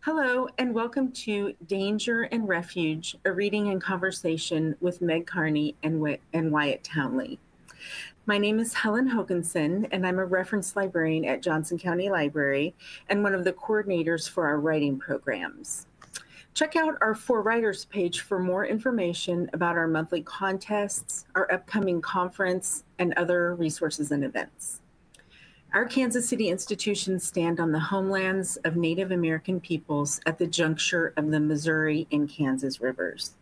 Hello, and welcome to Danger and Refuge, a reading and conversation with Meg Kearney and, and Wyatt Townley. My name is Helen Hoganson, and I'm a reference librarian at Johnson County Library and one of the coordinators for our writing programs. Check out our For Writers page for more information about our monthly contests, our upcoming conference, and other resources and events. Our Kansas City institutions stand on the homelands of Native American peoples at the juncture of the Missouri and Kansas rivers.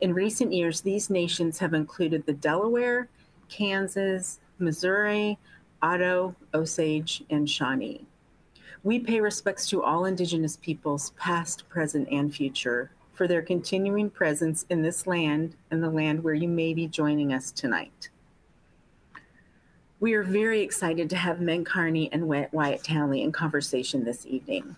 In recent years, these nations have included the Delaware, Kansas, Missouri, Oto, Osage, and Shawnee. We pay respects to all Indigenous peoples, past, present, and future, for their continuing presence in this land and the land where you may be joining us tonight. We are very excited to have Meg Kearney and Wyatt Townley in conversation this evening.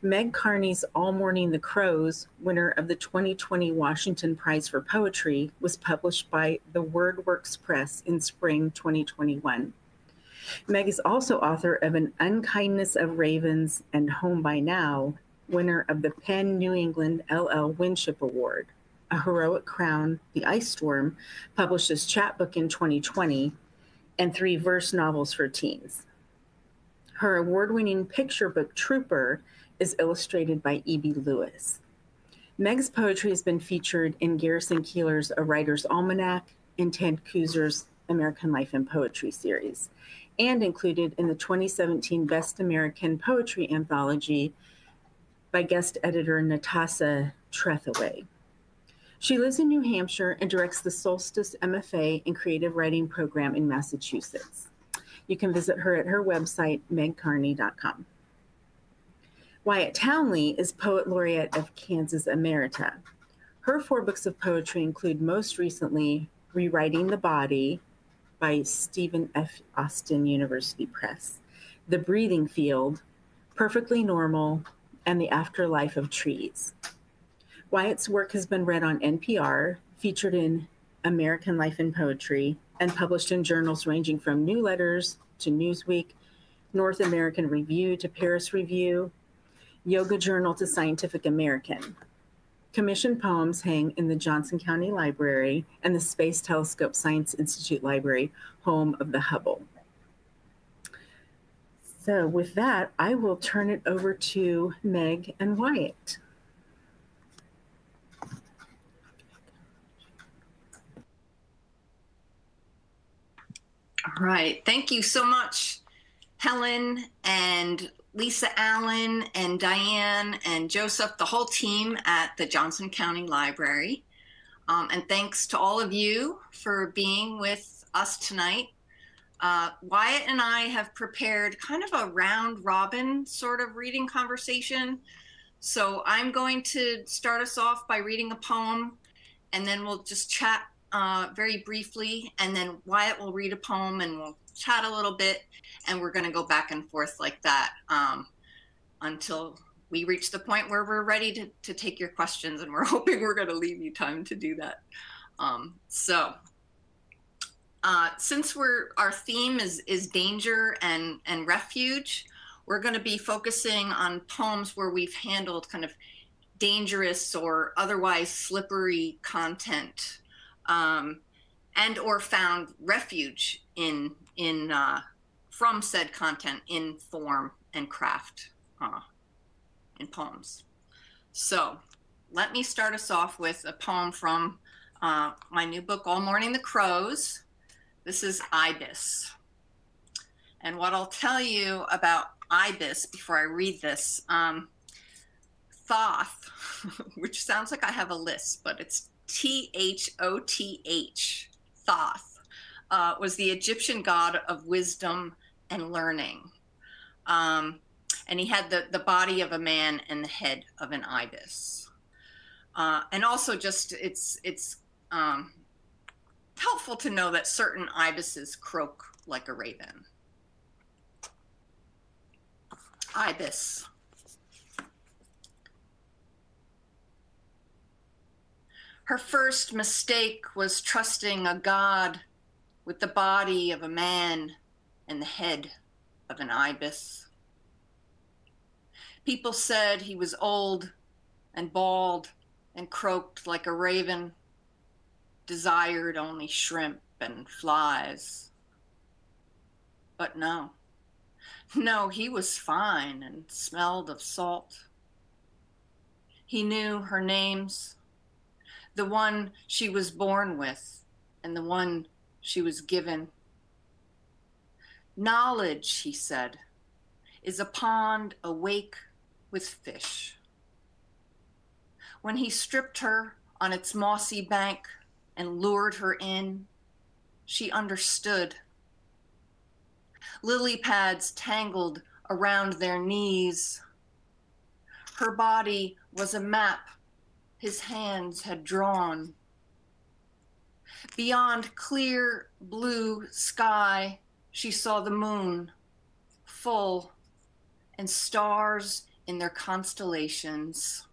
Meg Kearney's All Morning the Crows, winner of the 2020 Washington Prize for Poetry, was published by the WordWorks Press in spring 2021. Meg is also author of An Unkindness of Ravens and Home by Now, winner of the PEN New England LL Winship Award. A Heroic Crown, The Ice Storm, published as chapbook in 2020, and three verse novels for teens. Her award winning picture book, Trooper, is illustrated by E.B. Lewis. Meg's poetry has been featured in Garrison Keillor's A Writer's Almanac and Ted Kooser's American Life and Poetry series, and included in the 2017 Best American Poetry Anthology by guest editor Natasha Trethewey. She lives in New Hampshire and directs the Solstice MFA and Creative Writing program in Massachusetts. You can visit her at her website, megkearney.com. Wyatt Townley is Poet Laureate of Kansas Emerita. Her four books of poetry include most recently Rewriting the Body by Stephen F. Austin University Press, The Breathing Field, Perfectly Normal, and The Afterlife of Trees. Wyatt's work has been read on NPR, featured in American Life and Poetry, and published in journals ranging from New Letters to Newsweek, North American Review to Paris Review, Yoga Journal to Scientific American. Commissioned poems hang in the Johnson County Library and the Space Telescope Science Institute Library, home of the Hubble. So, with that, I will turn it over to Meg and Wyatt. All right. Thank you so much, Helen and Lisa Allen and Diane and Joseph, the whole team at the Johnson County Library. Um, and thanks to all of you for being with us tonight. Uh, Wyatt and I have prepared kind of a round robin sort of reading conversation. So I'm going to start us off by reading a poem, and then we'll just chat uh, very briefly, and then Wyatt will read a poem and we'll chat a little bit, and we're going to go back and forth like that um, until we reach the point where we're ready to, to take your questions, and we're hoping we're going to leave you time to do that. Um, so, uh, since we're our theme is is danger and and refuge, we're going to be focusing on poems where we've handled kind of dangerous or otherwise slippery content um, and or found refuge in in uh, from said content in form and craft uh, in poems. So let me start us off with a poem from uh, my new book, All Morning the Crows. This is Ibis. And what I'll tell you about Ibis before I read this, um, Thoth, which sounds like I have a list, but it's T H O T H, Thoth, uh, was the Egyptian god of wisdom and learning. Um, and he had the, the body of a man and the head of an ibis. Uh, and also, just it's it's um, helpful to know that certain ibises croak like a raven. Ibis. Her first mistake was trusting a god with the body of a man and the head of an ibis. People said he was old and bald and croaked like a raven, desired only shrimp and flies. But no, no, he was fine and smelled of salt. He knew her names, the one she was born with and the one she was given. Knowledge, he said, is a pond awake with fish. When he stripped her on its mossy bank and lured her in, she understood. Lily pads tangled around their knees. Her body was a map his hands had drawn. Beyond clear blue sky, she saw the moon, full, and stars in their constellations.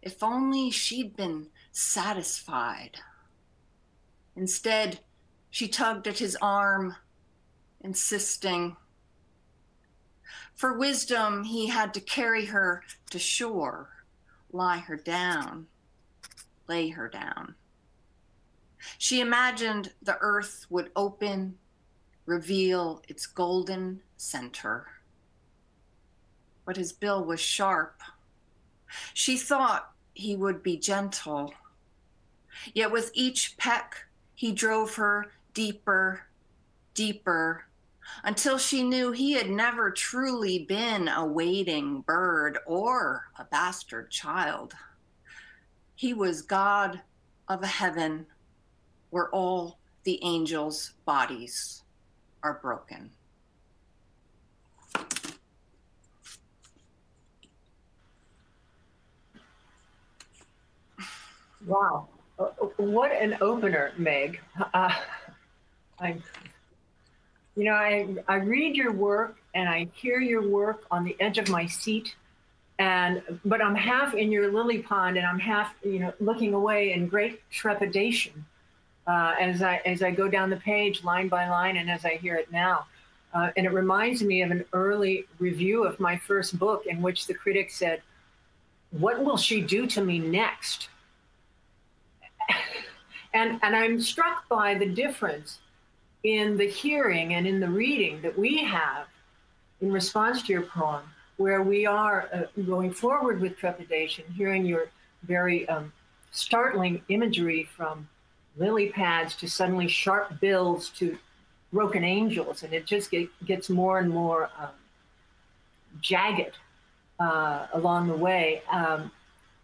If only she'd been satisfied. Instead, she tugged at his arm, insisting. For wisdom, he had to carry her to shore, lie her down, lay her down. She imagined the earth would open, reveal its golden center. But his bill was sharp. She thought he would be gentle. Yet with each peck, he drove her deeper, deeper, until she knew he had never truly been a waiting bird or a bastard child. He was God of a heaven where all the angels' bodies are broken. Wow. Uh, what an opener, Meg. Uh, I, you know, I, I read your work and I hear your work on the edge of my seat. And, but I'm half in your lily pond and I'm half, you know, looking away in great trepidation uh, as I as I go down the page line by line and as I hear it now. Uh, and it reminds me of an early review of my first book in which the critic said, "What will she do to me next?" and and I'm struck by the difference in the hearing and in the reading that we have in response to your poem, where we are uh, going forward with trepidation, hearing your very um, startling imagery from lily pads to suddenly sharp bills to broken angels, and it just get, gets more and more um, jagged uh, along the way. Um,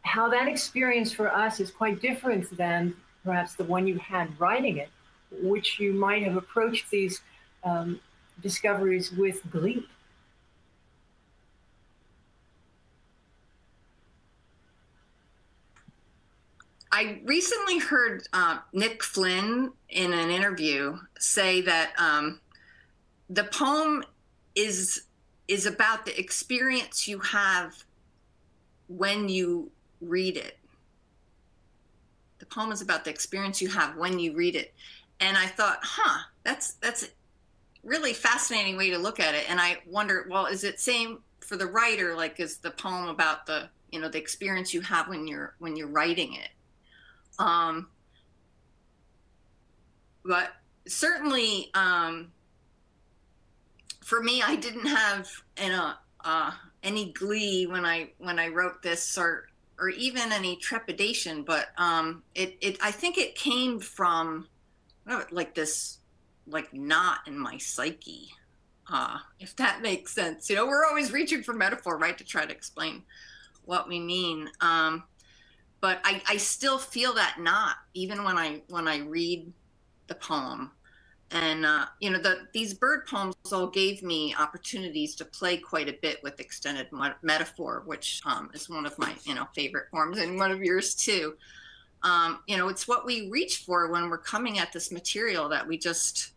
how that experience for us is quite different than perhaps the one you had writing it, which you might have approached these um, discoveries with glee. I recently heard uh, Nick Flynn in an interview say that um, the poem is is about the experience you have when you read it. The poem is about the experience you have when you read it, and I thought, huh, that's that's a really fascinating way to look at it. And I wonder, well, is it same for the writer? Like, is the poem about the you know the experience you have when you're when you're writing it? Um, but certainly, um, for me, I didn't have any, uh, any glee when I when I wrote this, or or even any trepidation. But um, it it I think it came from like this like knot in my psyche, uh, if that makes sense. You know, we're always reaching for metaphor, right, to try to explain what we mean. Um, but I, I still feel that knot even when I when I read the poem. And uh, you know, the these bird poems all gave me opportunities to play quite a bit with extended metaphor, which um, is one of my you know favorite forms, and one of yours too. Um, you know, it's what we reach for when we're coming at this material that we just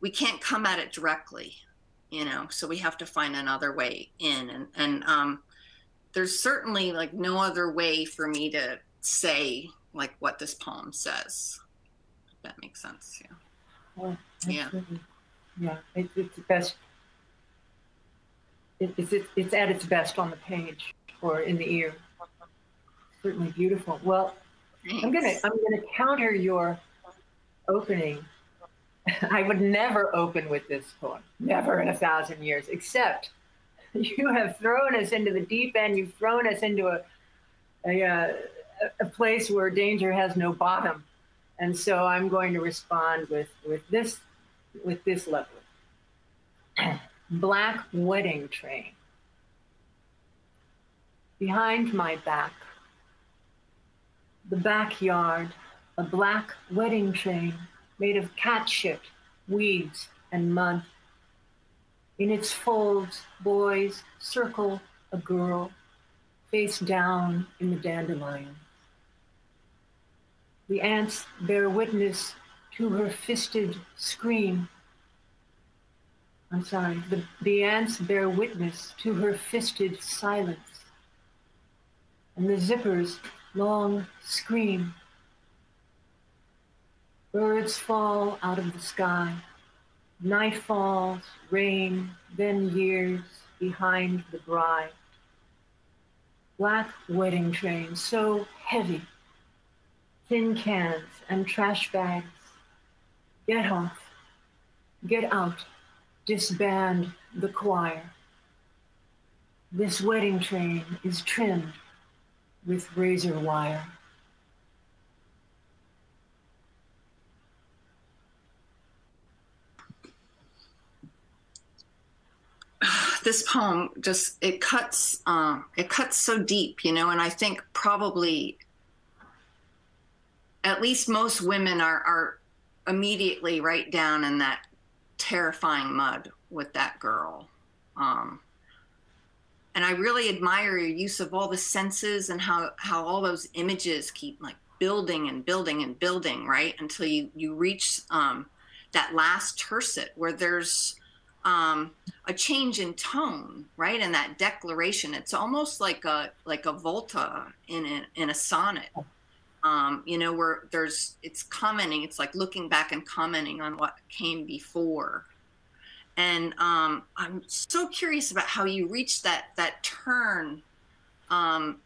we can't come at it directly, you know. So we have to find another way in, and and um, there's certainly like no other way for me to say like what this poem says. If that makes sense. Yeah. Well, yeah. Yeah. It, it's best. it, it's, it's at its best on the page or in the ear. Certainly beautiful. Well, Thanks. I'm gonna I'm gonna counter your opening. I would never open with this poem, never in a thousand years, except you have thrown us into the deep end. You've thrown us into a a, uh, a place where danger has no bottom, and so I'm going to respond with with this with this level. Black wedding train. Behind my back, the backyard, a black wedding train made of cat shit, weeds, and mud. In its folds, boys circle a girl, face down in the dandelion. The ants bear witness to her fisted scream. I'm sorry, the, the ants bear witness to her fisted silence. And the zippers long scream. Birds fall out of the sky. Night falls, rain, then years behind the bride. Black wedding train, so heavy. Tin cans and trash bags. Get off. Get out. Disband the choir. This wedding train is trimmed with razor wire. this poem just it cuts uh, it cuts so deep you know and i think probably at least most women are are immediately right down in that terrifying mud with that girl um, and i really admire your use of all the senses and how how all those images keep like building and building and building right until you you reach um, that last tercet where there's um, a change in tone, right? In that declaration, it's almost like a like a volta in a, in a sonnet. Um, you know, where there's it's commenting, it's like looking back and commenting on what came before. And um, I'm so curious about how you reach that that turn um,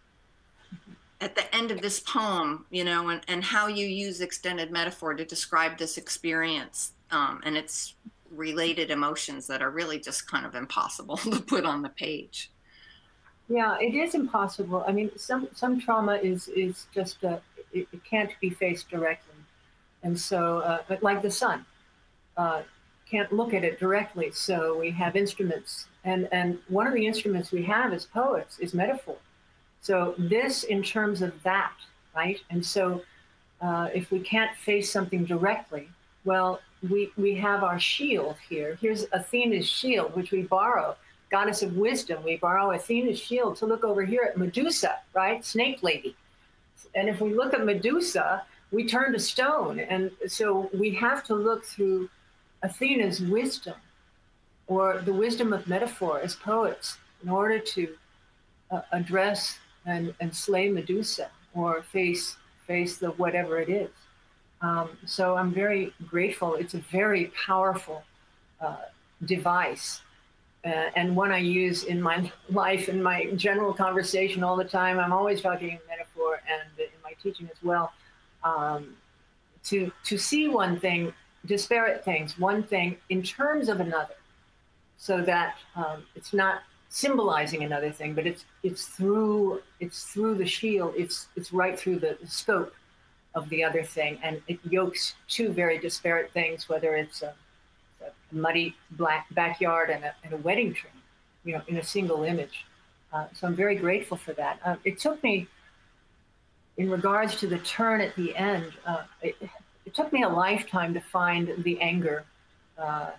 at the end of this poem, you know, and, and how you use extended metaphor to describe this experience. Um, and it's related emotions that are really just kind of impossible to put on the page. Yeah, it is impossible. I mean, some some trauma is is just uh, it, it can't be faced directly, and so uh, but like the sun, uh, can't look at it directly. So we have instruments, and and one of the instruments we have as poets is metaphor. So this, in terms of that, right? And so uh, if we can't face something directly, well, we, we have our shield here. Here's Athena's shield, which we borrow, goddess of wisdom. We borrow Athena's shield to look over here at Medusa, right? Snake lady. And if we look at Medusa, we turn to stone. And so we have to look through Athena's wisdom or the wisdom of metaphor as poets in order to uh, address and, and slay Medusa or face face the whatever it is. Um, so I'm very grateful. It's a very powerful uh, device uh, and one I use in my life, in my general conversation all the time. I'm always talking in metaphor and in my teaching as well. Um, to, to see one thing, disparate things, one thing in terms of another, so that um, it's not symbolizing another thing, but it's it's through it's through the shield. It's it's right through the, scope of the other thing, and it yokes two very disparate things, whether it's a, a muddy black backyard and a, and a, wedding train, you know, in a single image. Uh, so I'm very grateful for that. Uh, it took me, in regards to the turn at the end, uh, it, it, took me a lifetime to find the anger uh,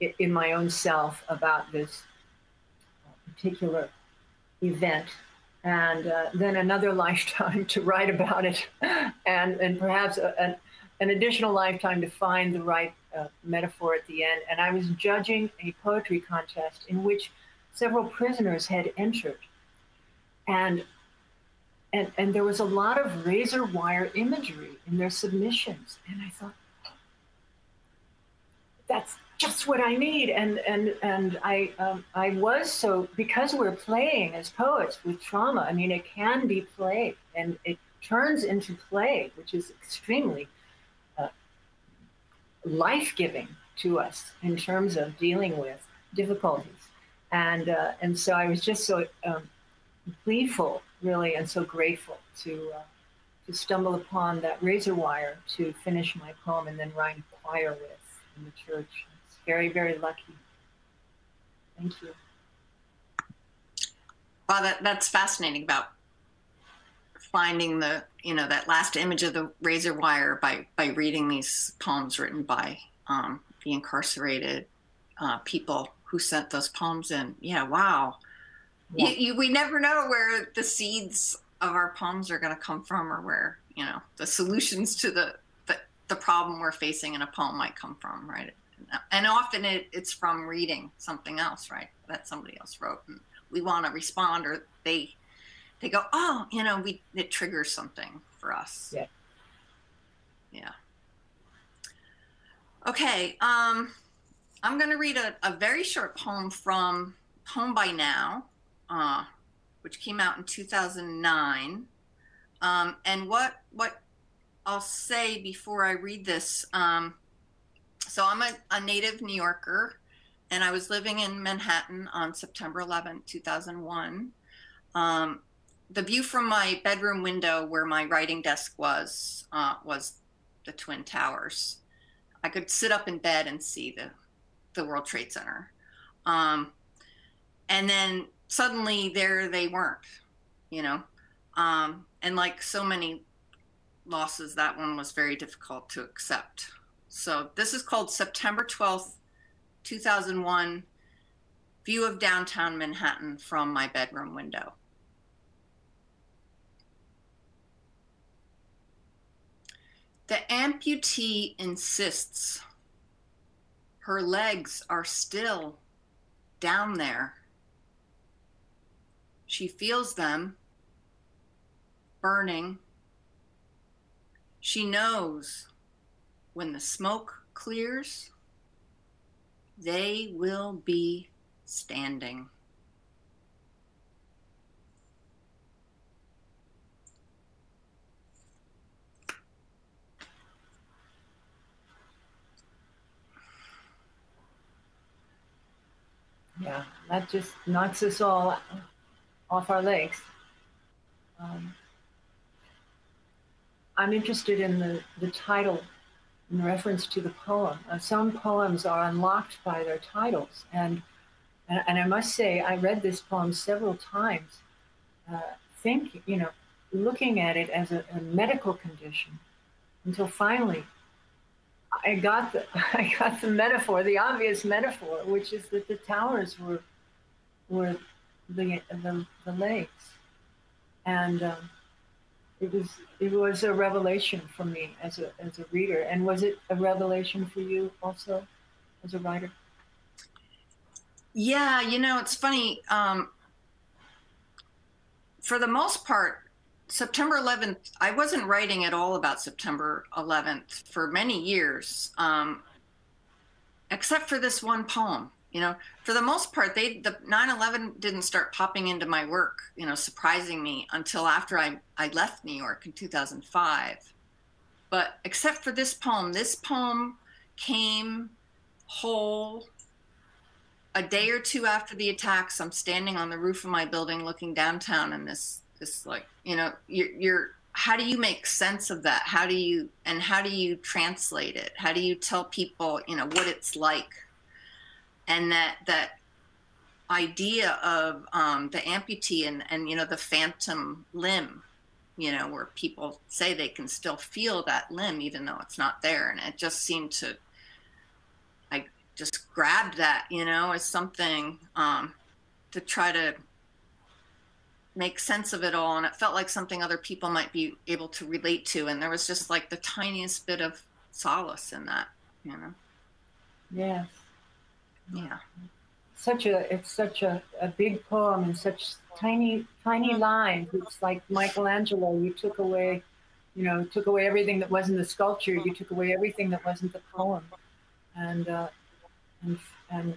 in my own self about this particular event. And uh, then another lifetime to write about it, and and perhaps a, an, an additional lifetime to find the right uh, metaphor at the end. And I was judging a poetry contest in which several prisoners had entered, and and and there was a lot of razor wire imagery in their submissions, and I thought that's just what I need. And and and I um, I was so because we're playing as poets with trauma. I mean, it can be played, and it turns into play, which is extremely uh, life giving to us in terms of dealing with difficulties. And uh, and so I was just so um, gleeful, really, and so grateful to. Uh, to stumble upon that razor wire to finish my poem and then rhyme choir with in the church It's very, very lucky. Thank you. Wow, that, that's fascinating about finding the, you know, that last image of the razor wire by, by reading these poems written by um, the incarcerated uh, people who sent those poems in. Yeah, wow. Yeah. You, you, we never know where the seeds of our poems are going to come from or where, you know, the solutions to the, the, the problem we're facing in a poem might come from, right? and often it, it's from reading something else, right? That somebody else wrote, and we want to respond, or they they go, oh, you know, we it triggers something for us. Yeah. Yeah. Okay. Um, I'm going to read a, a very short poem from Home by Now, uh, which came out in 2009. Um, and what what I'll say before I read this. Um, so I'm a, a native New Yorker, and I was living in Manhattan on September 11, 2001. Um, the view from my bedroom window where my writing desk was uh, was the twin towers i could sit up in bed and see the the world trade center um, and then suddenly there they weren't you know um, and like so many losses that one was very difficult to accept so this is called September 12th, 2001 View of Downtown Manhattan from my bedroom window. The amputee insists her legs are still down there. She feels them burning. She knows when the smoke clears, they will be standing. Yeah, that just knocks us all off our legs. Um, I'm interested in the, the title in reference to the poem. Uh, some poems are unlocked by their titles. And, and, and, I must say, I read this poem several times, uh, think, you know, looking at it as a, a, medical condition until finally I got the, I got the metaphor, the obvious metaphor, which is that the towers were, were the, the, the lakes. And, um, it was it was a revelation for me as a as a reader. And was it a revelation for you also as a writer? Yeah, you know, it's funny. Um, for the most part, September 11th, I wasn't writing at all about September 11th for many years, um, except for this one poem you know? For the most part they the 9-11 didn't start popping into my work you know surprising me until after i i left new york in 2005 but except for this poem this poem came whole a day or two after the attacks. I'm standing on the roof of my building looking downtown and this this like you know you're, you're how do you make sense of that? How do you and how do you translate it? How do you tell people you know what it's like and that that idea of um, the amputee and and you know the phantom limb you know where people say they can still feel that limb even though it's not there. And it just seemed to i just grabbed that you know as something um, to try to make sense of it all. And it felt like something other people might be able to relate to. And there was just like the tiniest bit of solace in that you know? Yes yeah. Such a it's such a, a big poem and such tiny tiny lines. It's like michelangelo you took away you know took away everything that wasn't the sculpture. You took away everything that wasn't the poem. And uh, and, and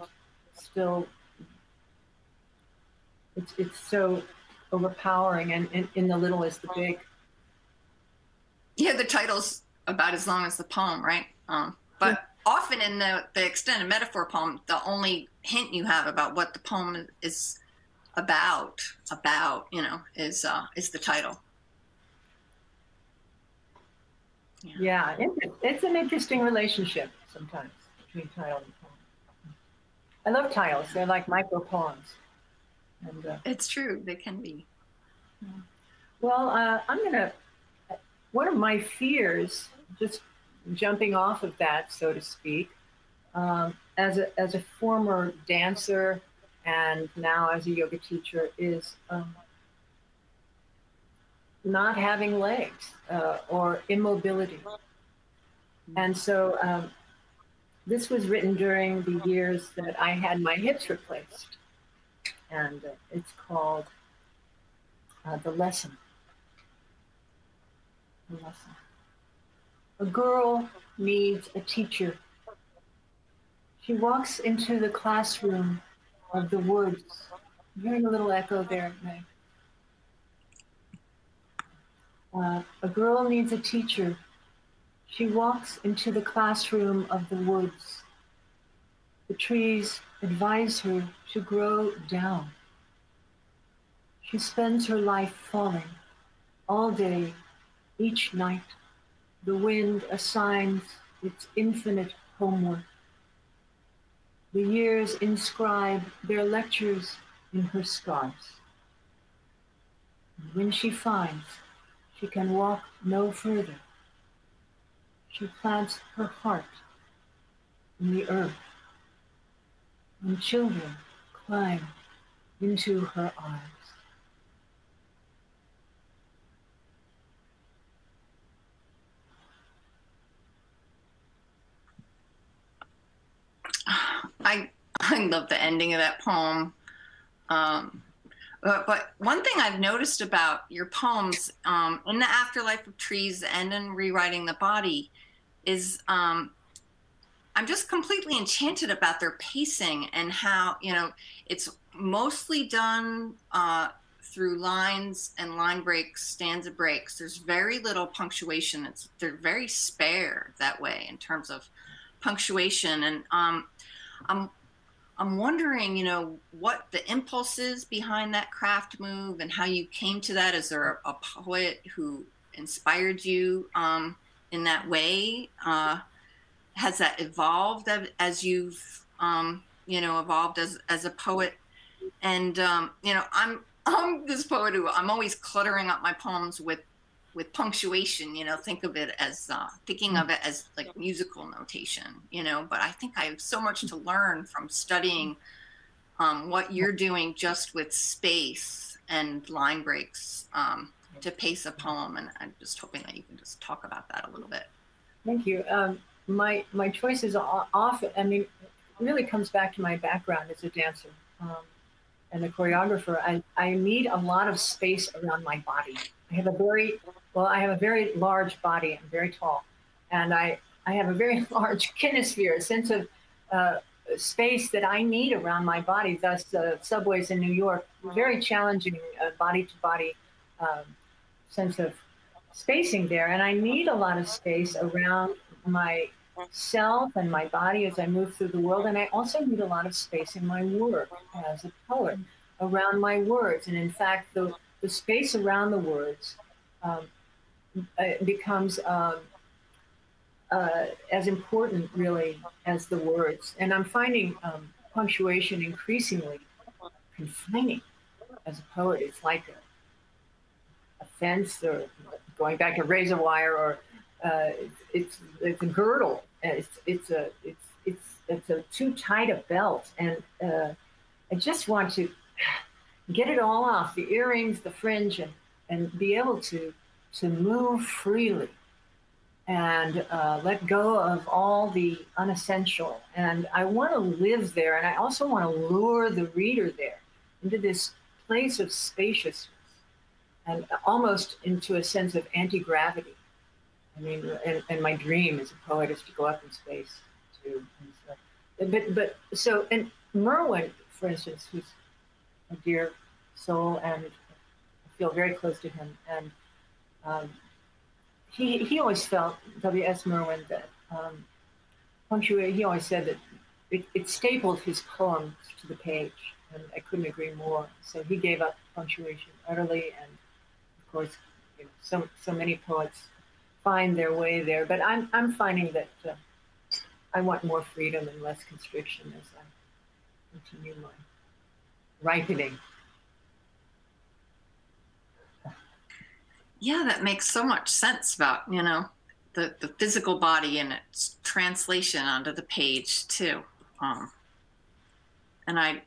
still it's it's so overpowering and in, in the little is the big. Yeah the title's about as long as the poem right? Um, but. Often in the, the extended metaphor poem the only hint you have about what the poem is about about you know is uh, is the title. Yeah, yeah it's, an interesting relationship sometimes between title and poem. I love titles they're like micro poems. And, uh, it's true, they can be. Well, uh, I'm going to, one of my fears, just jumping off of that, so to speak, um, as, a, as a former dancer and now as a yoga teacher, is um, not having legs uh, or immobility. And so um, this was written during the years that I had my hips replaced and it's called uh, The Lesson. The Lesson. A girl needs a teacher. She walks into the classroom of the woods. I'm hearing a little echo there, Meg. Uh, a girl needs a teacher. She walks into the classroom of the woods. The trees advise her to grow down. She spends her life falling all day, each night. The wind assigns its infinite homework. The years inscribe their lectures in her scars. And when she finds she can walk no further, she plants her heart in the earth and children climb into her arms. I I love the ending of that poem. Um, but, but, one thing I've noticed about your poems um, in the afterlife of trees and in rewriting the body is um, I'm just completely enchanted about their pacing and how you know it's mostly done uh, through lines and line breaks, stanza breaks. There's very little punctuation. It's they're very spare that way in terms of punctuation. And um, I'm I'm wondering, you know, what the impulse is behind that craft move and how you came to that. Is there a, a poet who inspired you um, in that way? Uh, has that evolved as you've um, you know evolved as as a poet and um, you know i'm i'm this poet who i'm always cluttering up my poems with with punctuation you know think of it as uh, thinking of it as like musical notation you know but i think i have so much to learn from studying um, what you're doing just with space and line breaks um, to pace a poem and i'm just hoping that you can just talk about that a little bit. Thank you. Um, my my choices often i mean really comes back to my background as a dancer um, and a choreographer. I, I need a lot of space around my body i have a very well i have a very large body i'm very tall and i i have a very large kinesphere a sense of uh, space that i need around my body thus the subways in new york very challenging uh, body to body um, sense of spacing there and i need a lot of space around my self and my body as I move through the world. And I also need a lot of space in my work as a poet around my words. And in fact, the, the space around the words um, uh, becomes um, uh, as important, really, as the words. And I'm finding um, punctuation increasingly confining as a poet. It's like a, a fence or going back to razor wire or uh, it's it's a girdle it's it's a it's it's it's a too tight a belt, and uh, I just want to get it all off the earrings, the fringe, and and be able to to move freely and uh, let go of all the unessential. And I want to live there, and I also want to lure the reader there into this place of spaciousness and almost into a sense of anti gravity. I mean, and, and my dream as a poet is to go up in space too. So but but so and Merwin, for instance, who's a dear soul, and I feel very close to him, and um, he he always felt W.S. Merwin that um, punctuate. He always said that it, it stapled his poems to the page, and I couldn't agree more. So he gave up punctuation utterly, and of course, you know, so so many poets find their way there. But I'm I'm finding that uh, I want more freedom and less constriction as I continue my ripening. Yeah, that makes so much sense about, you know, the, the physical body and its translation onto the page too. Um, and I,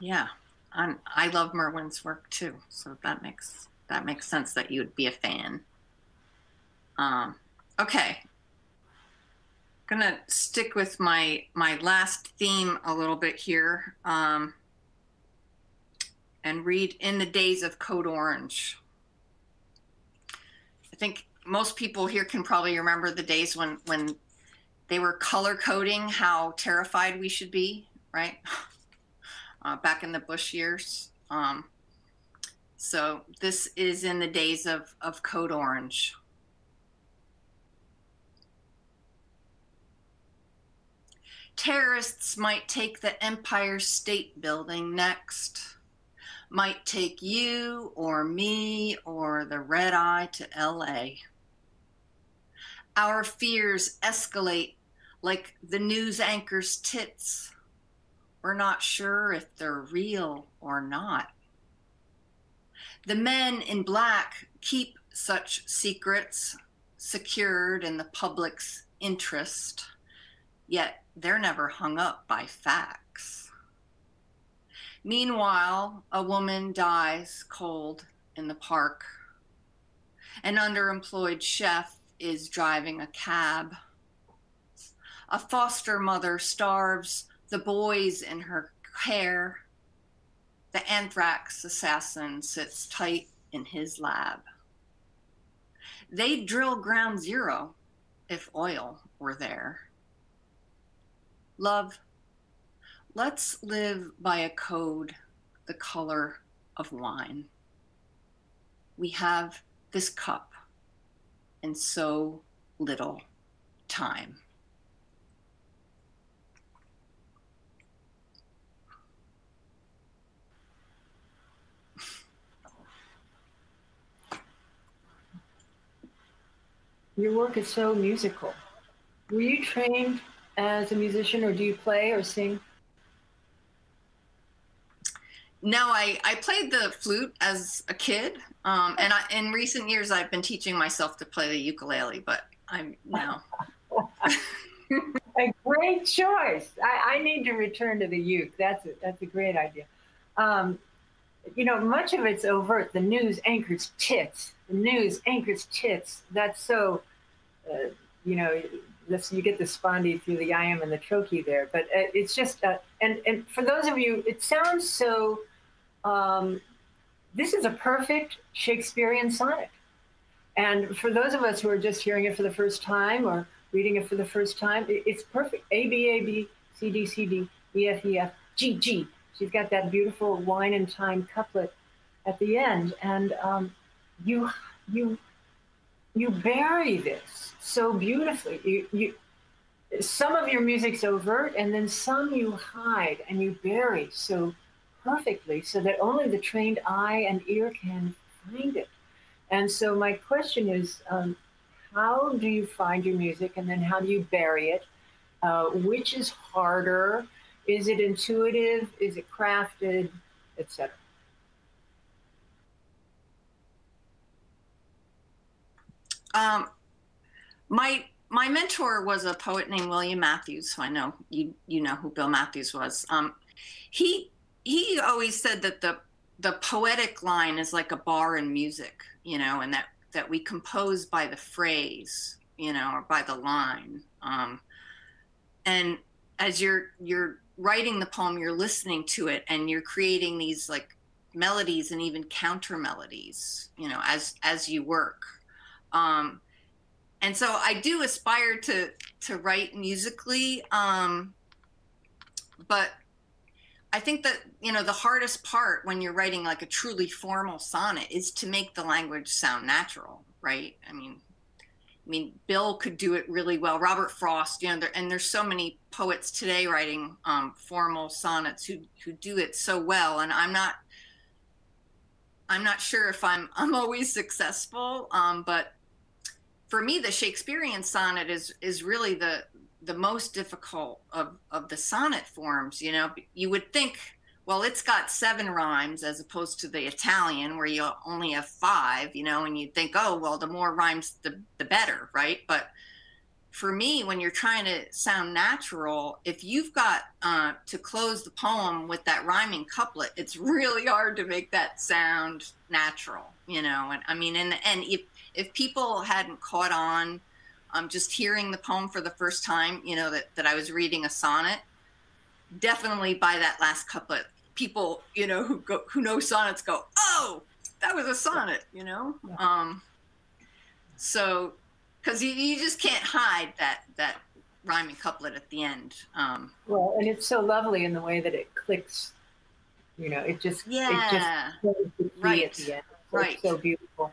yeah, I'm, I love Merwin's work too. So that makes, that makes sense that you would be a fan. Um, okay. Gonna stick with my, my last theme a little bit here. Um, and read In the Days of Code Orange I think most people here can probably remember the days when when they were color coding how terrified we should be, right? Uh, back in the Bush years. Um, so this is in the days of, of Code Orange. Terrorists might take the Empire State Building next might take you or me or the red eye to LA. Our fears escalate like the news anchor's tits. We're not sure if they're real or not. The men in black keep such secrets secured in the public's interest, yet they're never hung up by facts. Meanwhile, a woman dies cold in the park. An underemployed chef is driving a cab. A foster mother starves the boys in her care. The anthrax assassin sits tight in his lab. They'd drill ground zero if oil were there. Love Let's live by a code the color of wine. We have this cup and so little time. Your work is so musical. Were you trained as a musician, or do you play or sing? No, I, I played the flute as a kid. Um, and I, in recent years, I've been teaching myself to play the ukulele, but I'm now. a great choice. I, I, need to return to the uke. That's a, that's a great idea. Um, you know, much of it's overt. The news anchors tits. The news anchors tits. That's so, uh, you know, this, you get the spondee through the iamb and the trochee there. But uh, it's just, uh, and, and for those of you, it sounds so um, this is a perfect Shakespearean sonnet. And for those of us who are just hearing it for the first time or reading it for the first time, it's perfect. A, B, A, B, C, D, C, D, E, F, E, F, G, G. She's got that beautiful wine and time couplet at the end. And um, you, you, you bury this so beautifully. You, you, some of your music's overt, and then some you hide and you bury so perfectly so that only the trained eye and ear can find it. And so my question is, um, how do you find your music and then how do you bury it? Uh, which is harder? Is it intuitive? Is it crafted, etc.? Um, my my mentor was a poet named William Matthews. So I know you you know who Bill Matthews was. Um, he he always said that the the poetic line is like a bar in music, you know, and that that we compose by the phrase, you know, or by the line. Um, and as you're you're writing the poem, you're listening to it, and you're creating these like melodies and even counter melodies, you know, as as you work. Um, and so I do aspire to to write musically. Um, but I think that you know the hardest part when you're writing like a truly formal sonnet is to make the language sound natural, right? I mean, I mean, Bill could do it really well. Robert Frost, you know, there, and there's so many poets today writing um, formal sonnets who who do it so well. And I'm not, I'm not sure if I'm I'm always successful. Um, but for me, the Shakespearean sonnet is is really the the most difficult of of the sonnet forms. You know, you would think well, it's got seven rhymes as opposed to the Italian where you only have five, you know, and you'd think, oh, well, the more rhymes, the, the better, right? But for me, when you're trying to sound natural, if you've got uh, to close the poem with that rhyming couplet, it's really hard to make that sound natural, you know. And I mean, and and if if people hadn't caught on, um, just hearing the poem for the first time, you know, that that I was reading a sonnet, definitely by that last couplet, people, you know, who go who know sonnets go, oh, that was a sonnet, you know. Yeah. Um, so, because you, you just can't hide that that rhyming couplet at the end. Um, well, and it's so lovely in the way that it clicks. You know, it just yeah, it just right, at the end. So right, so beautiful.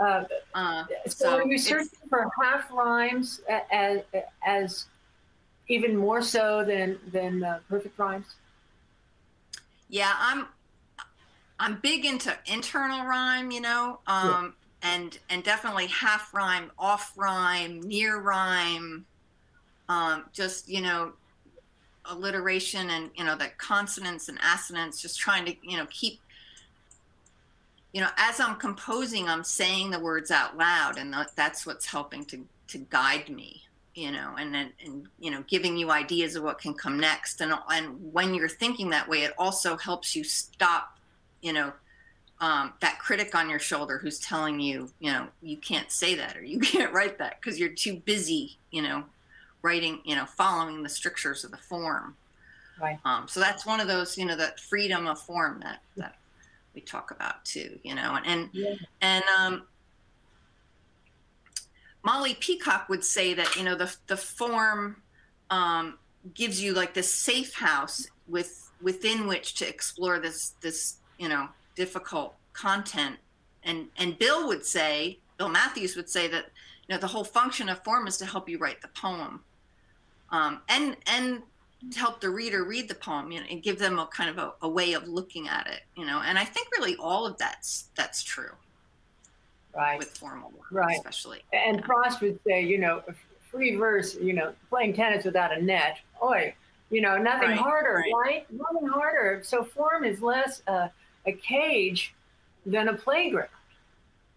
Uh, uh, so, so are you searching for half rhymes as, as even more so than than uh, perfect rhymes? Yeah, I'm I'm big into internal rhyme, you know, um, yeah. and and definitely half rhyme, off rhyme, near rhyme, um, just you know, alliteration and you know that consonance and assonance, just trying to you know keep. You know, as I'm composing, I'm saying the words out loud, and that's what's helping to to guide me you know, and then and you know, giving you ideas of what can come next. And and when you're thinking that way, it also helps you stop, you know, um, that critic on your shoulder who's telling you, you know, you can't say that or you can't write that because you're too busy, you know, writing, you know, following the strictures of the form. Right. Um, so that's one of those, you know, that freedom of form that that we talk about too, you know, and and yeah. and um, Molly Peacock would say that you know the the form um, gives you like this safe house with within which to explore this this you know difficult content, and and Bill would say Bill Matthews would say that you know the whole function of form is to help you write the poem, um, and and help the reader read the poem you know, and give them a kind of a, a way of looking at it you know and I think really all of that's that's true right. with formal work, right. especially. And yeah. Frost would say, you know, free verse, you know, playing tennis without a net. Oi, you know, nothing right. harder, right. right? Nothing harder. So form is less uh, a cage than a playground.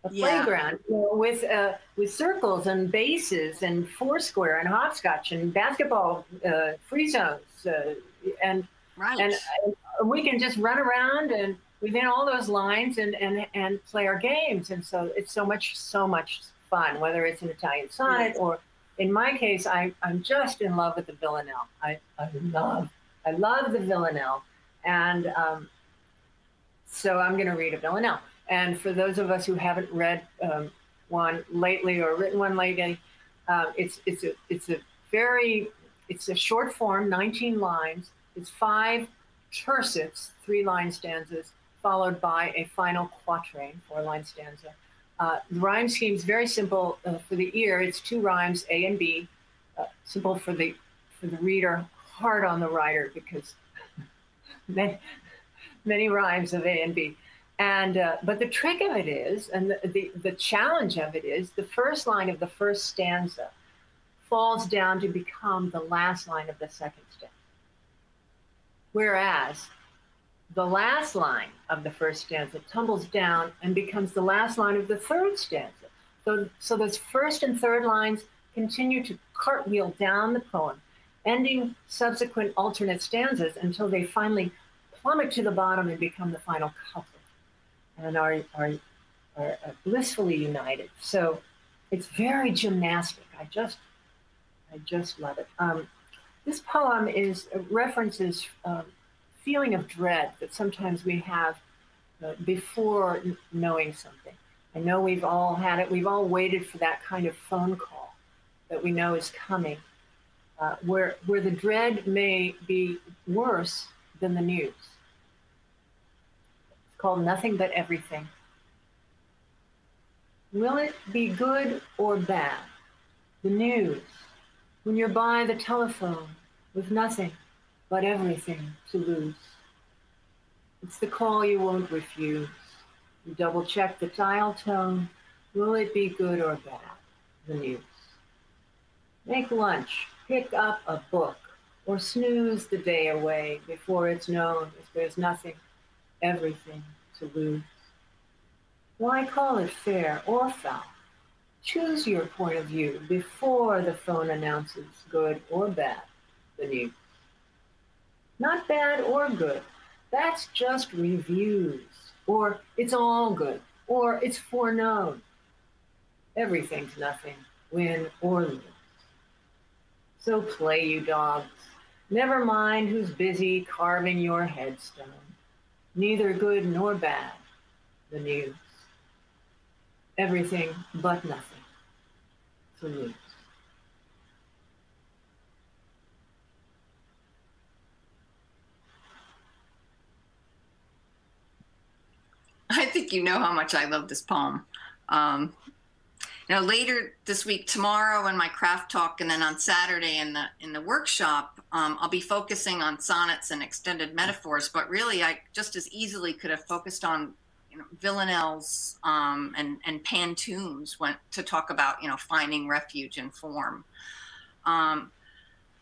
A yeah. playground you know, with uh, with circles and bases and foursquare and hopscotch and basketball uh, free zones uh, and right. and uh, we can just run around and within all those lines and and and play our games. And so it's so much so much fun, whether it's an Italian sonnet or in my case, I, I'm just in love with the villanelle. I, I love I love the villanelle, and um, so I'm going to read a villanelle. And for those of us who haven't read um, one lately or written one lately, uh, it's it's a it's a very it's a short form, 19 lines. It's five tercets, three line stanzas, followed by a final quatrain, four line stanza. Uh, the rhyme scheme is very simple uh, for the ear. It's two rhymes, A and B. Uh, simple for the for the reader, hard on the writer because many many rhymes of A and B. And uh, but the trick of it is, and the, the the challenge of it is, the first line of the first stanza falls down to become the last line of the second stanza. Whereas the last line of the first stanza tumbles down and becomes the last line of the third stanza. So, so those first and third lines continue to cartwheel down the poem, ending subsequent alternate stanzas until they finally plummet to the bottom and become the final couplet and are, are, are blissfully united. So it's very gymnastic. I just, I just love it. Um, this poem is references um, feeling of dread that sometimes we have uh, before knowing something. I know we've all had it. We've all waited for that kind of phone call that we know is coming. uh, where, where the dread may be worse than the news. Called Nothing But Everything. Will it be good or bad? The news, when you're by the telephone with nothing but everything to lose. It's the call you won't refuse. You double check the dial tone. Will it be good or bad? The news. Make lunch, pick up a book, or snooze the day away before it's known if there's nothing, everything to lose. Why call it fair or foul? Choose your point of view before the phone announces good or bad the news. Not bad or good. That's just reviews. Or it's all good. Or it's foreknown. Everything's nothing, win or lose. So play, you dogs. Never mind who's busy carving your headstone. Neither good nor bad, the news. Everything but nothing for me. I think you know how much I love this poem. Um, you know, later this week, tomorrow in my craft talk, and then on Saturday in the in the workshop, um, I'll be focusing on sonnets and extended metaphors. But really, I just as easily could have focused on you know, villanelles um, and and pantoums went to talk about you know finding refuge in form. Um,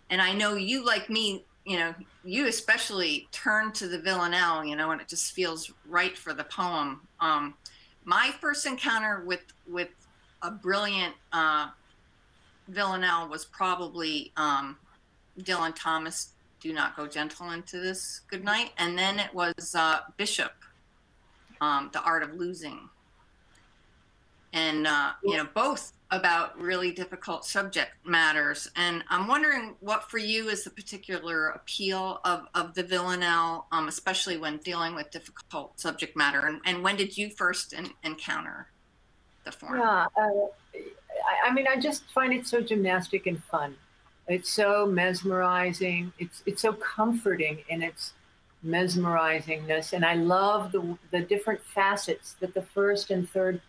and I know you, like me, you know, you especially turn to the villanelle, you know, and it just feels right for the poem. Um, my first encounter with with a brilliant uh, villanelle was probably um, Dylan Thomas. Do not go gentle into this good night, and then it was uh, Bishop, um, the art of losing, and uh, you know both about really difficult subject matters. And I'm wondering what for you is the particular appeal of, of the villanelle, um, especially when dealing with difficult subject matter. And, and when did you first in, encounter the form? Yeah, uh, I, mean, I just find it so gymnastic and fun. It's so mesmerizing. It's it's so comforting in its mesmerizingness, and I love the the different facets that the first and third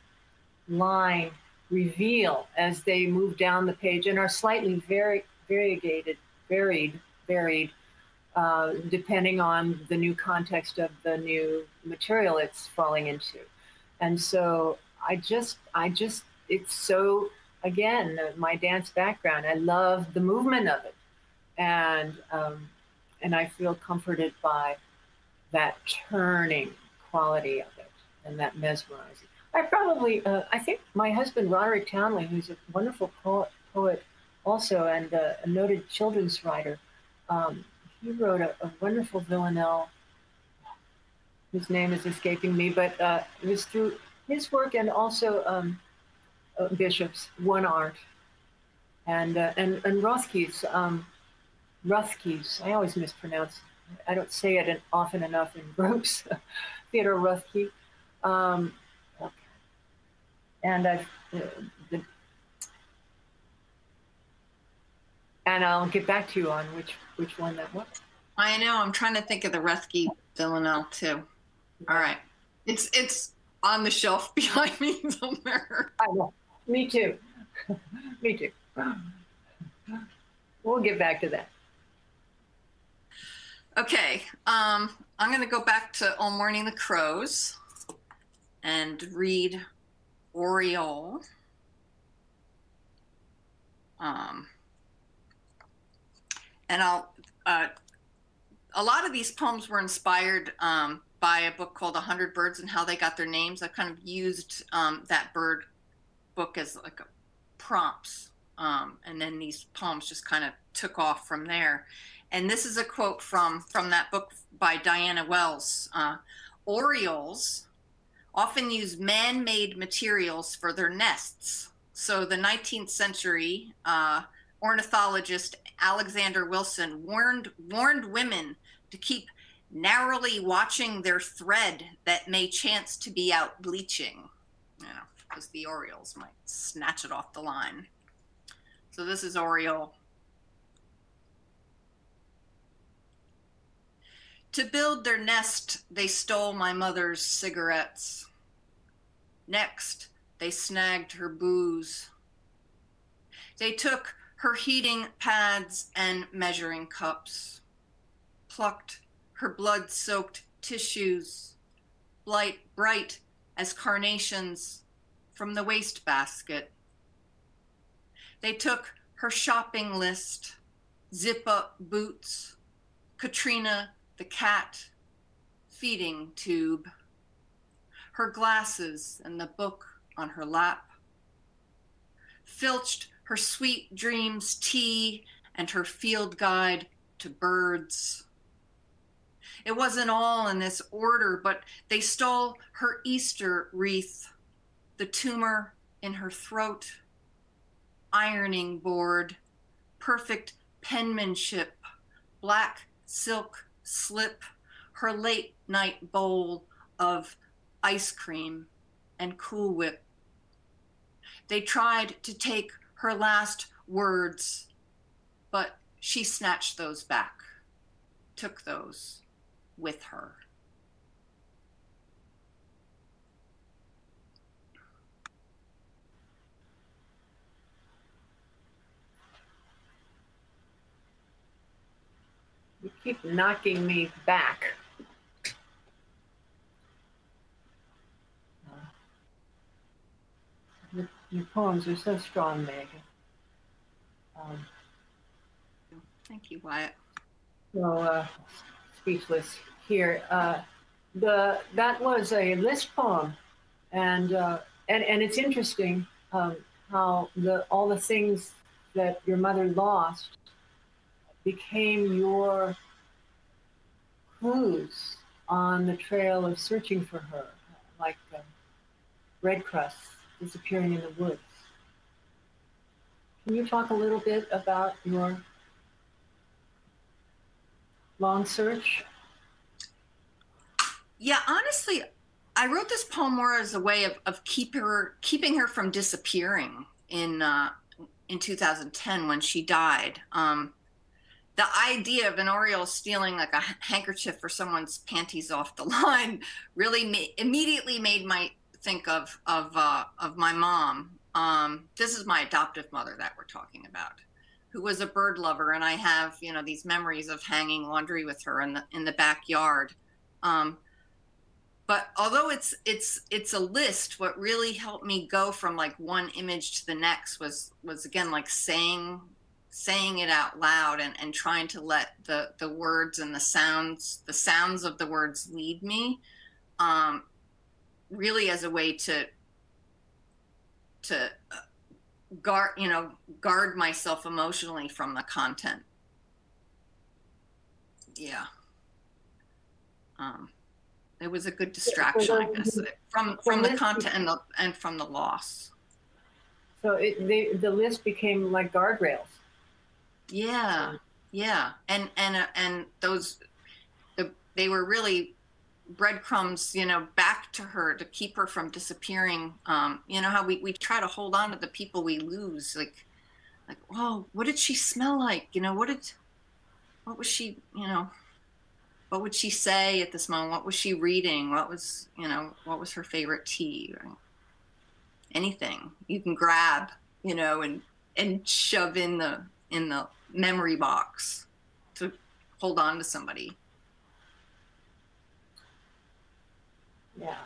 line reveal as they move down the page and are slightly very variegated, varied, varied, uh, depending on the new context of the new material it's falling into. And so I just, I just, it's so, again, my dance background, I love the movement of it. And, um, and I feel comforted by that turning quality of it and that mesmerizing. I probably, uh, I think my husband Roderick Townley, who's a wonderful poet, poet also and a noted children's writer, um, he wrote a, a, wonderful villanelle. His name is escaping me, but uh, it was through his work and also um, uh, Bishop's One Art, and uh, and and Rothke's um. I always mispronounce. I don't say it often enough in groups. Theodore Roethke. Um, and I've, uh, the, and I'll get back to you on which which one that was. I know. I'm trying to think of the Roethke Villanelle too. All right, it's it's on the shelf behind me somewhere. I know. Me too. me too. We'll get back to that. Okay, um, I'm going to go back to All Morning the Crows and read Oriole. Um, and I'll, uh, a lot of these poems were inspired um, by a book called A Hundred Birds and How They Got Their Names. I kind of used um, that bird book as like a prompts. Um, and then these poems just kind of took off from there. And this is a quote from from that book by Diana Wells. Uh, Orioles often use man made materials for their nests. So the 19th century uh, ornithologist Alexander Wilson warned, warned women to keep narrowly watching their thread that may chance to be out bleaching, you know, because the Orioles might snatch it off the line. So this is Oriole. To build their nest, they stole my mother's cigarettes. Next, they snagged her booze. They took her heating pads and measuring cups, plucked her blood soaked tissues, bright, bright as carnations from the wastebasket. They took her shopping list, zip up boots, Katrina the cat, feeding tube, her glasses and the book on her lap, filched her sweet dreams tea and her field guide to birds. It wasn't all in this order, but they stole her Easter wreath, the tumor in her throat, ironing board, perfect penmanship, black silk slip, her late night bowl of ice cream and Cool Whip. They tried to take her last words, but she snatched those back, took those with her. You keep knocking me back. Your, your poems are so strong, Megan. Um, Thank you, Wyatt. so uh, speechless here. Uh, the that was a list poem, and uh, and and it's interesting um, how the all the things that your mother lost became your clues on the trail of searching for her, like uh, red crusts disappearing in the woods. Can you talk a little bit about your long search? Yeah, honestly, I wrote this poem more as a way of, of keep her, keeping her from disappearing in uh, in 2010 when she died. Um, the idea of an Oriole stealing like a handkerchief for someone's panties off the line really ma- immediately made my think of of uh, of my mom. Um, this is my adoptive mother that we're talking about, who was a bird lover, and I have you know these memories of hanging laundry with her in the in the backyard. Um, but although it's it's it's a list, what really helped me go from like one image to the next was was again like saying saying it out loud and, and trying to let the the words and the sounds the sounds of the words lead me um, really as a way to to guard you know guard myself emotionally from the content. Yeah. Um, it was a good distraction i guess from from the content and the and from the loss. So it, they, the list became like guardrails. yeah yeah and and uh, and those the, they were really breadcrumbs you know back to her to keep her from disappearing. Um you know how we, we try to hold on to the people we lose like like oh what did she smell like? You know what did what was she you know what would she say at this moment what was she reading what was you know what was her favorite tea anything you can grab you know and and shove in the in the memory box to hold on to somebody Yeah.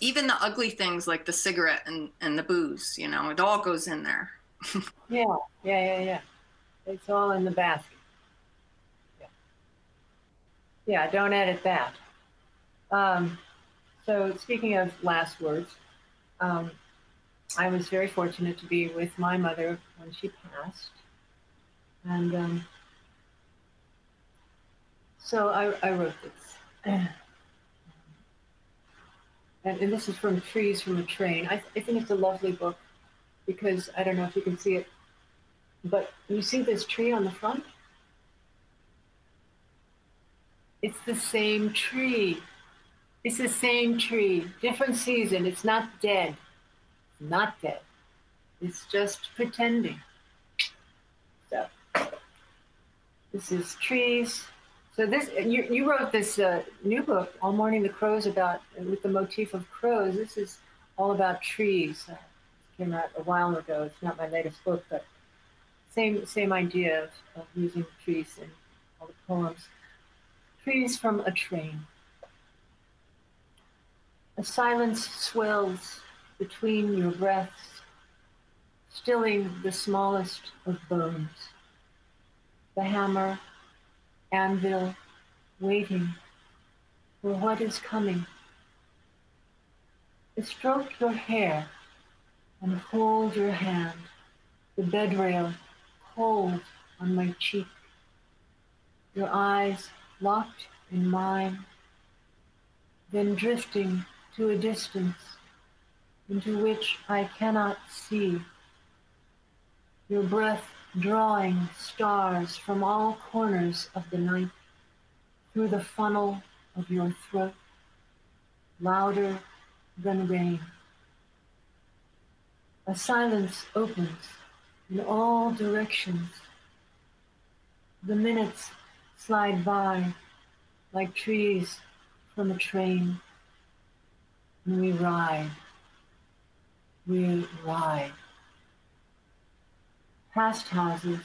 even the ugly things like the cigarette and and the booze you know it all goes in there Yeah, yeah, yeah, yeah. It's all in the basket. Yeah. Don't edit that. Um, so speaking of last words, um, I was very fortunate to be with my mother when she passed. And um, so I, I wrote this. And, and this is from Trees from a Train. I, I think it's a lovely book because I don't know if you can see it, but you see this tree on the front? It's the same tree. It's the same tree, different season. It's not dead. Not dead. It's just pretending. So, this is Trees So this you, you wrote this uh, new book, All Morning the Crows, about with the motif of crows. This is all about trees. Uh, came out a while ago. It's not my latest book, but same same idea of, of using trees in all the poems. Trees from a train. A silence swells between your breaths, stilling the smallest of bones. The hammer anvil, waiting for what is coming. I stroke your hair and hold your hand, the bed rail cold on my cheek, your eyes locked in mine, then drifting to a distance into which I cannot see, your breath drawing stars from all corners of the night through the funnel of your throat, louder than rain. A silence opens in all directions. The minutes slide by like trees from a train. And we ride. We ride past houses,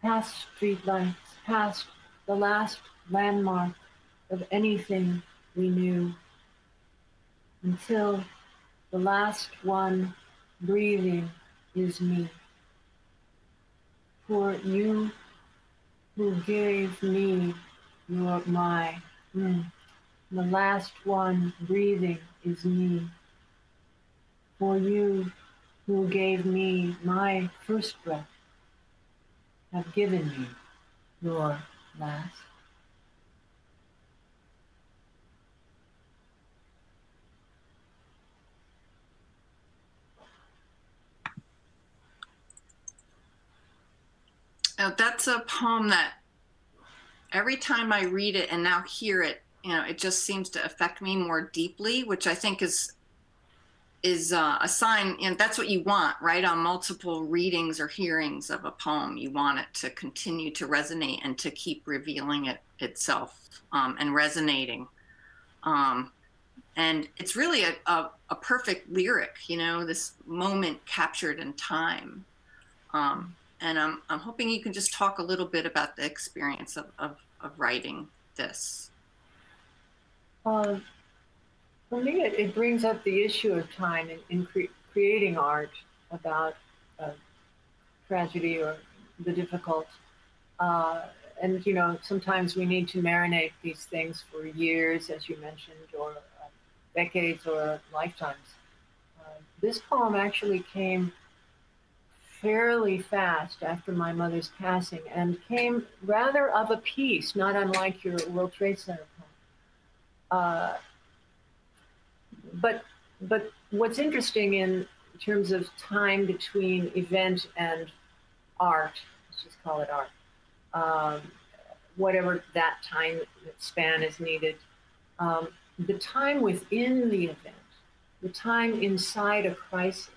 past streetlights, past the last landmark of anything we knew, until the last one breathing is me. For you who gave me your my, mm, the last one breathing is me. For you who gave me my first breath have given me your last. That's a poem that every time I read it and now hear it, you know, it just seems to affect me more deeply, which I think is is uh, a sign and that's what you want right? On multiple readings or hearings of a poem you want it to continue to resonate and to keep revealing it itself um, and resonating. Um, and it's really a, a, a, perfect lyric you know this moment captured in time. Um, and I'm, I'm hoping you can just talk a little bit about the experience of, of, of writing this uh, for me, it, it brings up the issue of time in, in cre- creating art about uh, tragedy or the difficult. Uh, and, you know, sometimes we need to marinate these things for years, as you mentioned, or uh, decades or lifetimes. Uh, this poem actually came fairly fast after my mother's passing and came rather of a piece, not unlike your World Trade Center poem. Uh, but but what's interesting in terms of time between event and art, let's just call it art, um, whatever that time span is needed, um, the time within the event, the time inside a crisis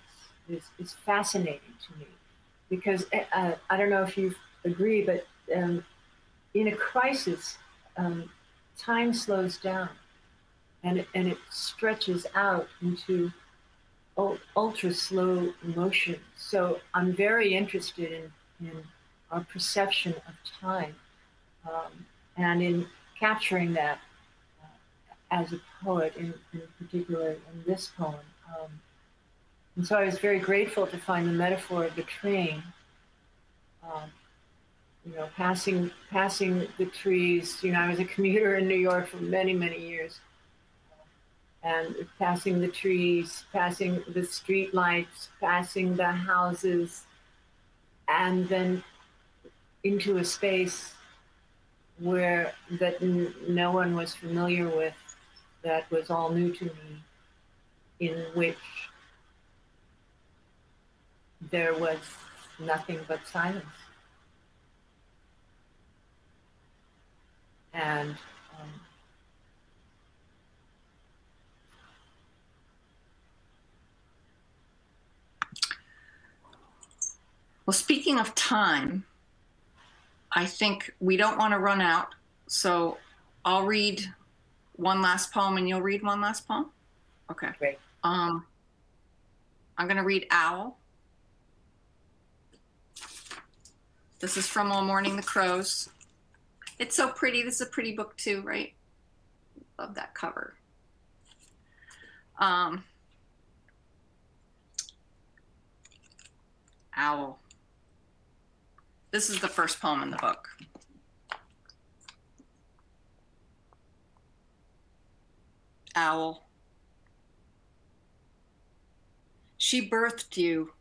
is, is fascinating to me because uh, I don't know if you agree, but um, in a crisis, um, time slows down and it, and it stretches out into ultra slow motion. So I'm very interested in, in our perception of time um, and in capturing that uh, as a poet, in, in, particular in this poem. And so I was very grateful to find the metaphor of the train. Um, you know, passing passing the trees. You know, I was a commuter in New York for many many years, and passing the trees, passing the street lights, passing the houses, and then into a space where that n- no one was familiar with, that was all new to me, in which there was nothing but silence. And um, Well, speaking of time, I think we don't want to run out. So I'll read one last poem and you'll read one last poem. Okay. Great. Um, I'm going to read Owl. This is from All Morning the Crows. It's so pretty. This is a pretty book too, right? Love that cover. Um, Owl. This is the first poem in the book. Owl. She birthed you,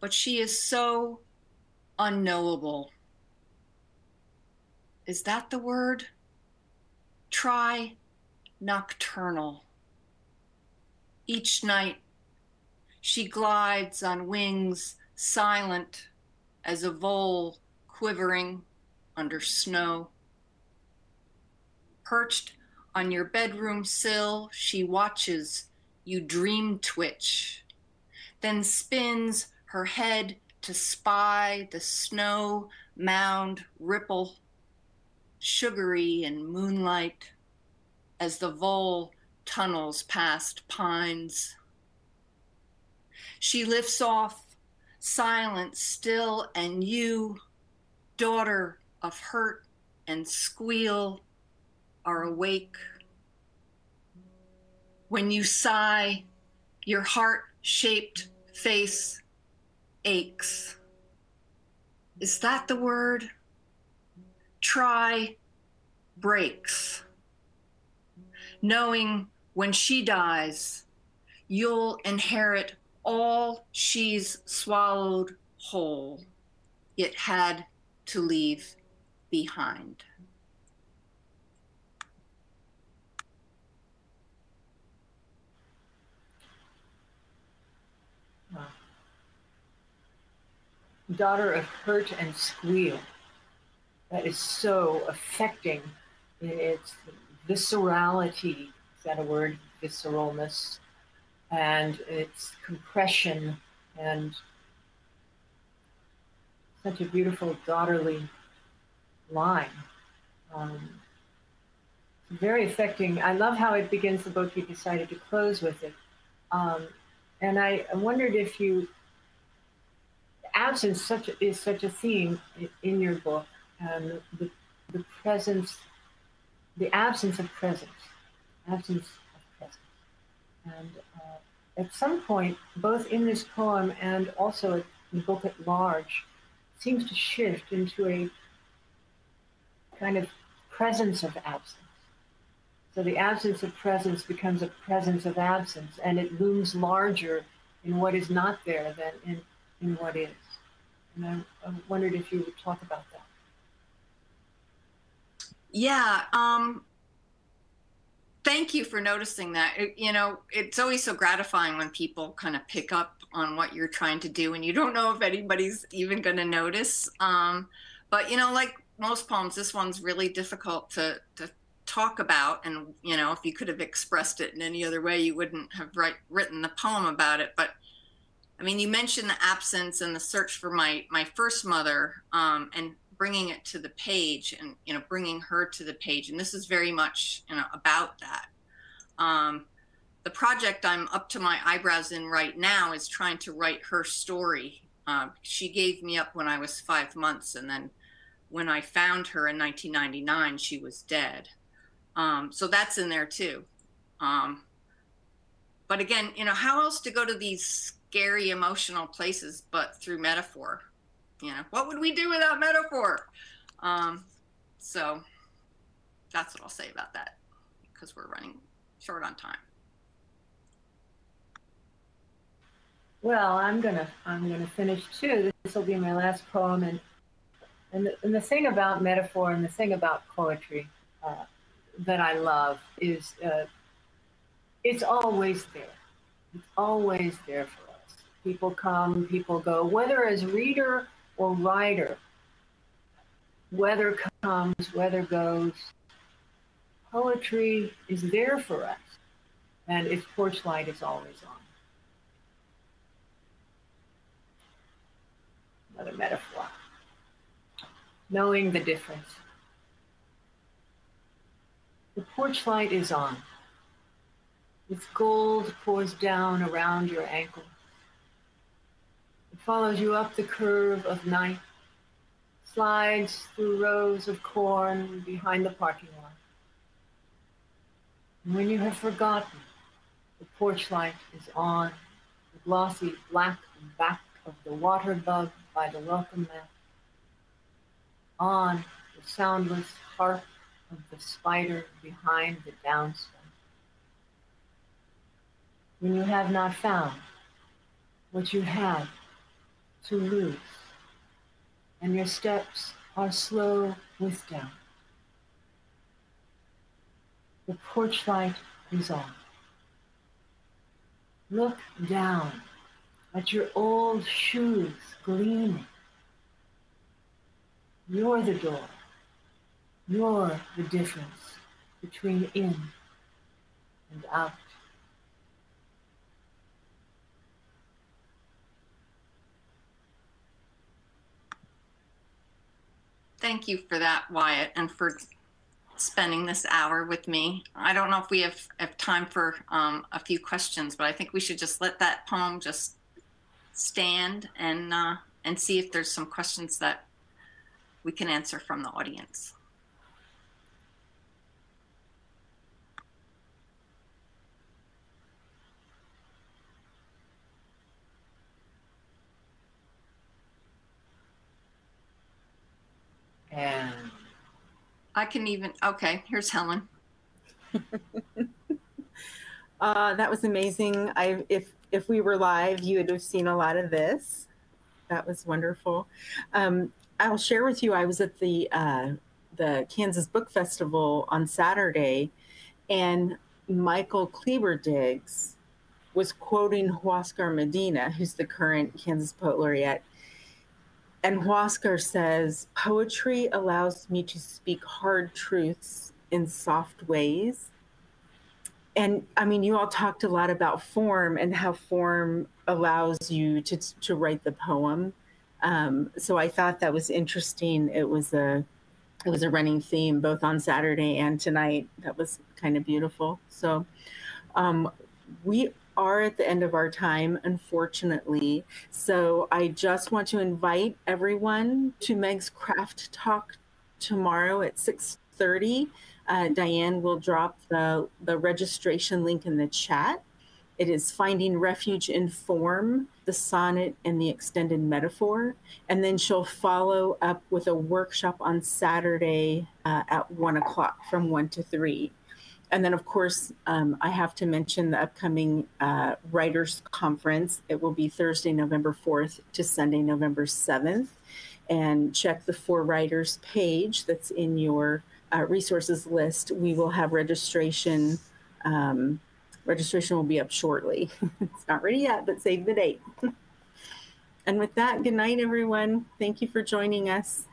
but she is so unknowable. Is that the word? Try nocturnal. Each night, she glides on wings silent as a vole quivering under snow. Perched on your bedroom sill, she watches you dream twitch, then spins her head to spy the snow mound ripple, sugary in moonlight, as the vole tunnels past pines. She lifts off, silent, still, and you, daughter of hurt and squeal, are awake. When you sigh, your heart shaped face aches. Is that the word? Try breaks. Knowing when she dies, you'll inherit all she's swallowed whole, yet had to leave behind. Daughter of hurt and squeal. That is so affecting in its viscerality. Is that a word? Visceralness and its compression and such a beautiful daughterly line. Um, very affecting. I love how it begins the book. You decided to close with it, um, and I, wondered if you absence such a, is such a theme in your book, and the, the presence, the absence of presence, absence of presence, and uh, at some point, both in this poem and also in the book at large, seems to shift into a kind of presence of absence. So the absence of presence becomes a presence of absence, and it looms larger in what is not there than in, in what is. And I, I wondered if you would talk about that. Yeah, um, thank you for noticing that. It, you know, it's always so gratifying when people kind of pick up on what you're trying to do and you don't know if anybody's even going to notice. Um, but, you know, like most poems, this one's really difficult to, to talk about. And, you know, if you could have expressed it in any other way, you wouldn't have write, written the poem about it. But, I mean, you mentioned the absence and the search for my, my first mother um, and bringing it to the page and you know bringing her to the page. And this is very much you know about that. Um, the project i'm up to my eyebrows in right now is trying to write her story. Uh, she gave me up when i was five months and then when i found her in 1999 she was dead. Um, so that's in there too. Um, but again you know how else to go to these scary emotional places but through metaphor you know, what would we do without metaphor? Um, so that's what I'll say about that because we're running short on time. Well, I'm gonna I'm gonna finish too. This will be my last poem, and and the, and the thing about metaphor and the thing about poetry uh, that I love is uh, it's always there. It's always there for. People come, people go. Whether as reader or writer. Weather comes, weather goes. Poetry is there for us, and its porch light is always on. Another metaphor. knowing the difference. The porch light is on. Its gold pours down around your ankle. Follows you up the curve of night, slides through rows of corn behind the parking lot. And when you have forgotten, the porch light is on, the glossy black back of the water bug by the welcome mat. On the soundless harp of the spider behind the downspout. When you have not found what you had to lose, and your steps are slow with doubt. The porch light is on. Look down at your old shoes gleaming. You're the door. You're the difference between in and out. Thank you for that, Wyatt, and for spending this hour with me. I don't know if we have, have time for um, a few questions, but I think we should just let that poem just stand and uh, and see if there's some questions that we can answer from the audience. And I can even, okay, here's Helen. Uh, that was amazing. I if if we were live, you would have seen a lot of this. That was wonderful. Um, I'll share with you. I was at the uh, the Kansas Book Festival on Saturday, and Michael Diggs was quoting Huascar Medina, who's the current Kansas Poet Laureate. And Huascar says, Poetry allows me to speak hard truths in soft ways and I mean, you all talked a lot about form and how form allows you to to write the poem. Um, so I thought that was interesting. It was a it was a running theme both on Saturday and tonight. That was kind of beautiful. So um, we are at the end of our time, unfortunately. So I just want to invite everyone to Meg's Craft Talk tomorrow at six thirty. Uh, Diane will drop the, the registration link in the chat. It is Finding Refuge in Form, the sonnet, and the extended metaphor. And then she'll follow up with a workshop on Saturday uh, at one o'clock from one to three. And then, of course, um, I have to mention the upcoming uh, Writers Conference. It will be Thursday, November 4th to Sunday, November 7th. And check the For Writers page that's in your uh, resources list, we will have registration. Um, registration will be up shortly. it's not ready yet, but save the date. and with that, good night, everyone. Thank you for joining us.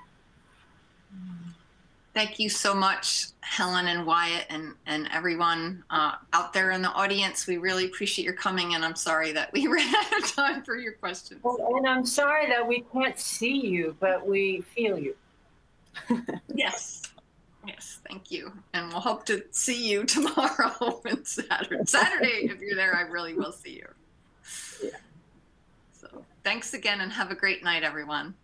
Thank you so much, Helen and Wyatt, and and everyone uh, out there in the audience. We really appreciate your coming, and I'm sorry that we ran out of time for your questions. Well, and I'm sorry that we can't see you, but we feel you. yes. Yes, thank you. And we'll hope to see you tomorrow and Saturday. Saturday, if you're there, I really will see you. Yeah. So thanks again and have a great night, everyone.